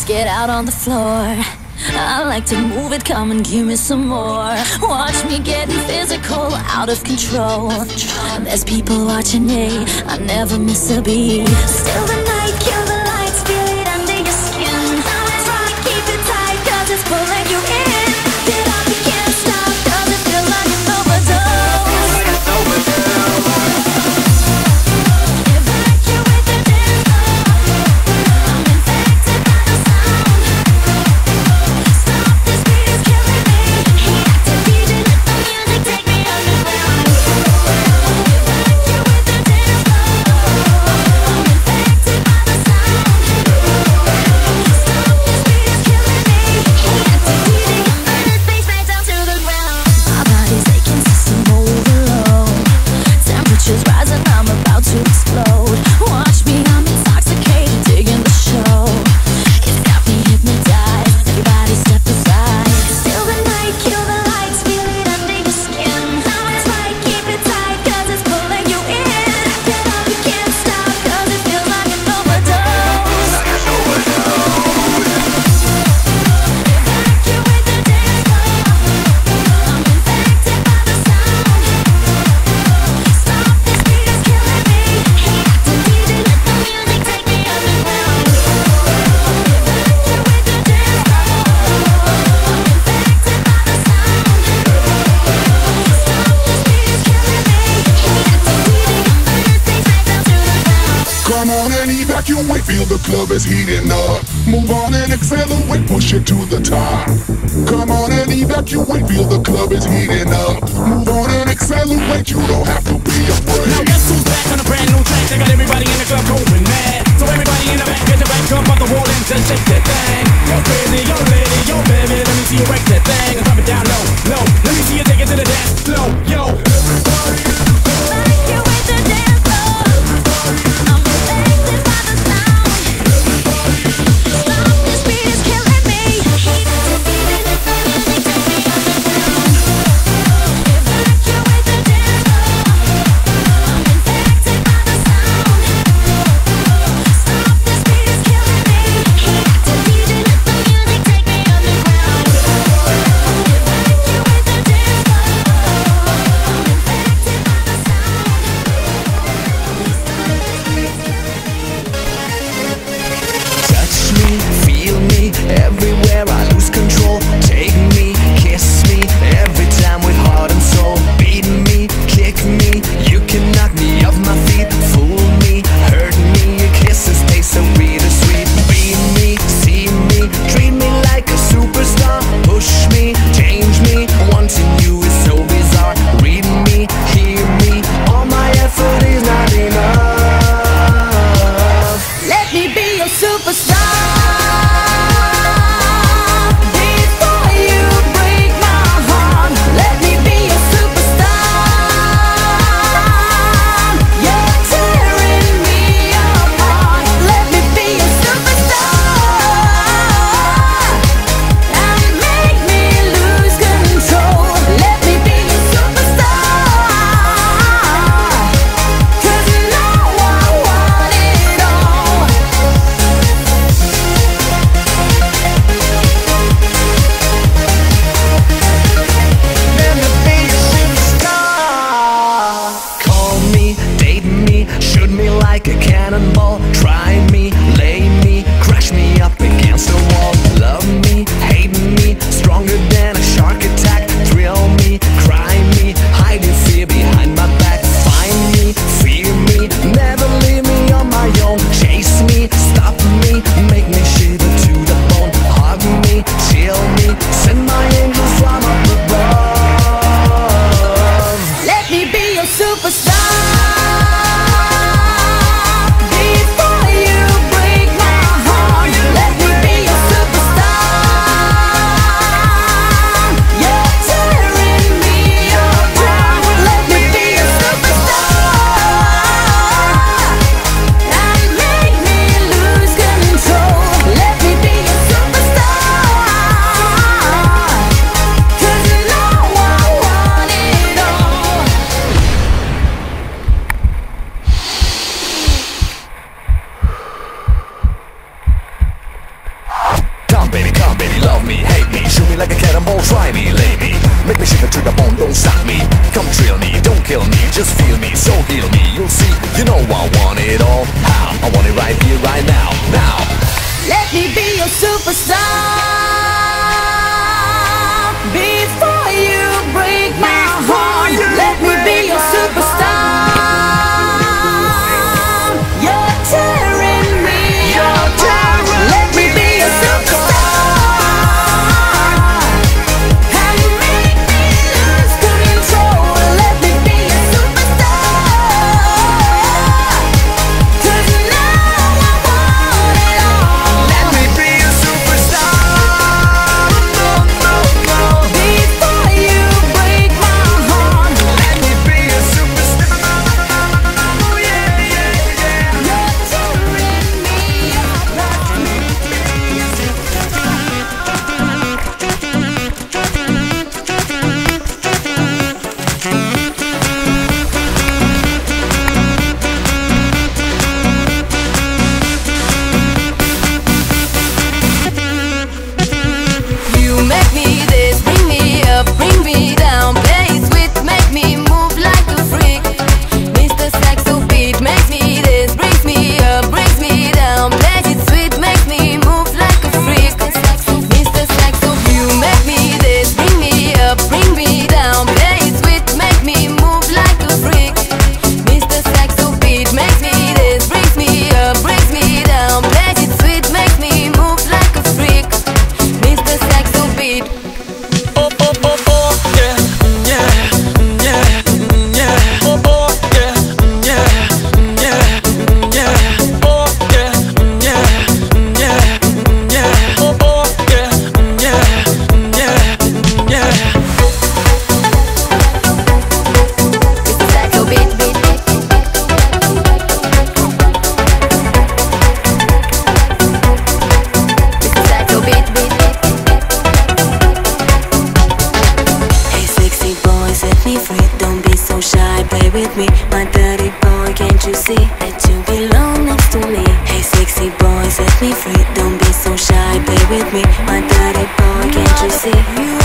Let's get out on the floor. I like to move it, come and give me some more. Watch me getting physical, out of control. There's people watching me, I never miss a beat. Still club is heating up. Move on and accelerate, push it to the top. Come on and evacuate, feel the club is heating up. Move on and accelerate, you don't have to be afraid. Now guess who's back on a brand new track? I got everybody in the club going mad. So everybody in the back, get your back up on the wall and just shake that thing. Go crazy, like a cannonball Try me, lay me. Make me shiver to the bone, don't stop me. Come thrill me, don't kill me Just feel me, so heal me. You'll see, you know I want it all. How? I want it right here, right now, now. Let me be your superstar. Before me free. Don't be so shy, play with me. My daddy boy, can't you see?